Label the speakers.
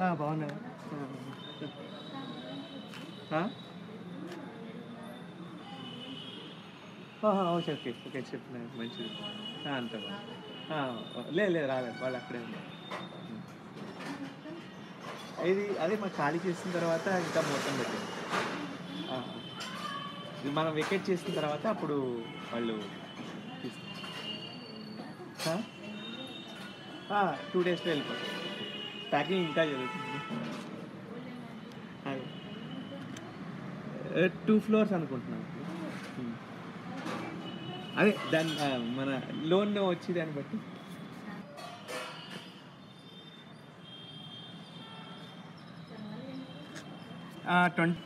Speaker 1: ఆ, బాగున్నాయి. Okay okay okay చెప్పిన మంచిది. అంత లేదు లేదు రాలేదు వాళ్ళు అక్కడే ఉన్నారు. ఇది అదే మాకు ఖాళీ చేసిన తర్వాత ఇంకా మొత్తం పెట్టింది ఇది మనం వికెట్ చేసిన తర్వాత అప్పుడు వాళ్ళు టూ డేస్లో వెళ్ళిపోతారు. ప్యాకింగ్ ఇంకా జరుగుతుంది టూ ఫ్లోర్స్ అనుకుంటున్నాను. Hmm. అదే దాని మన లోన్ వచ్చి దాన్ని బట్టి. ట్వంటీ